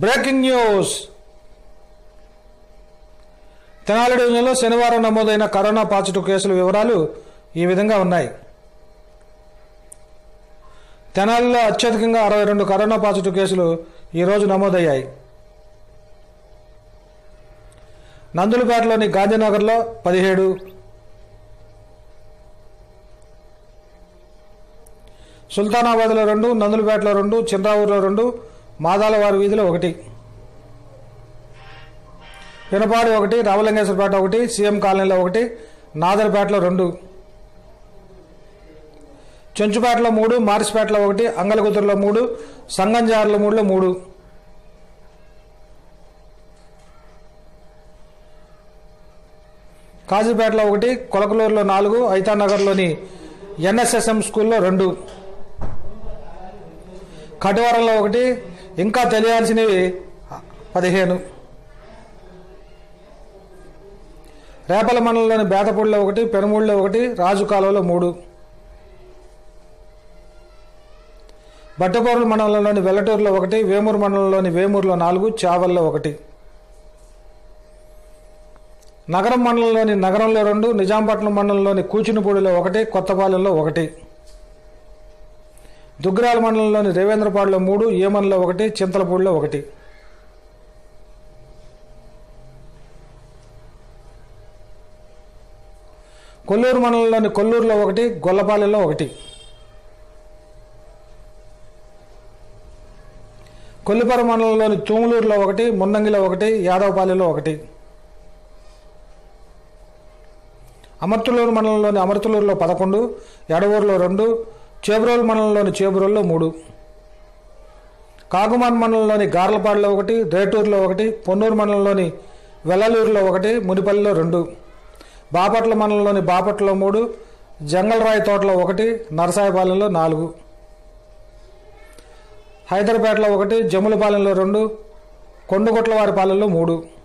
Breaking news. Tenali డివిజన్లో శనివారం నమోదైన కరోనా పాజిటివ్ కేసుల వివరాలు ఈ విధంగా ఉన్నాయి. తెనాలిలో అత్యధికంగా అరవై రెండు కరోనా పాజిటివ్ కేసులు ఈరోజు నమోదయ్యాయి. నందులపేటలోని గాంధీనగర్లో పదిహేడు. సుల్తానాబాద్లో రెండు నందులపేటలో రెండు చిన్రావూరులో రెండు మాదాలవారి వీధిలో ఒకటి. పినపాడు ఒకటి రామలింగేశ్వరపేట ఒకటి సీఎం కాలనీలో ఒకటి నాదర్పేటలో రెండు. చెంచుపేటలో మూడు మార్చిపేటలో ఒకటి అంగలగుతురులో మూడు సంగంజారులో మూడులో మూడు. కాజీపేటలో ఒకటి కొలకలూరులో నాలుగు ఐతానగర్లోని ఎన్ఎస్ఎస్ఎం స్కూల్లో రెండు. కటివరంలో ఒకటి ఇంకా తెలియాల్సినవి పదిహేను. రేపల మండలంలోని బేతపూడిలో ఒకటి పెనుమూడిలో ఒకటి రాజు కాలువలో మూడు. బట్టపూర్ల మండలంలోని వెల్లటూరులో ఒకటి వేమూరు మండలంలోని వేమూరులో నాలుగు చావల్లో ఒకటి. నగరం మండలంలోని నగరంలో రెండు నిజాంపట్నం మండలంలోని కూచినపూడిలో ఒకటి కొత్తపాలెంలో ఒకటి. దుగ్గరాల మండలంలోని రేవేంద్రపాడులో మూడు ఏమన్లో ఒకటి చింతలపూడిలో ఒకటి. కొల్లూరు మండలంలోని కొల్లూరులో ఒకటి గొల్లపాలెంలో ఒకటి. కొల్లిపర మండలంలోని తూములూరులో ఒకటి మున్నంగిలో ఒకటి యాదవపాలెంలో ఒకటి. అమర్తులూరు మండలంలోని అమర్తులూరులో పదకొండు ఎడవూరులో రెండు చేబ్రోలు మండలంలోని చేబ్రోల్లో మూడు. కాగుమాన్ మండలంలోని గార్లపాడులో ఒకటి రేటూరులో ఒకటి పొన్నూరు మండలంలోని వెల్లలూరులో ఒకటి మునిపల్లిలో రెండు. బాపట్ల మండలంలోని బాపట్లలో మూడు జంగలరాయి తోటలో ఒకటి నరసాయపాలెంలో నాలుగు. హైదరాబాద్లో ఒకటి జమ్ములపాలెంలో రెండు కొండగొట్లవారిపాలెంలో మూడు.